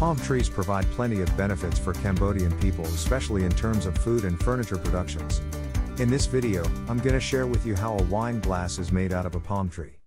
Palm trees provide plenty of benefits for Cambodian people especially in terms of food and furniture productions. In this video, I'm gonna share with you how a wine glass is made out of a palm tree.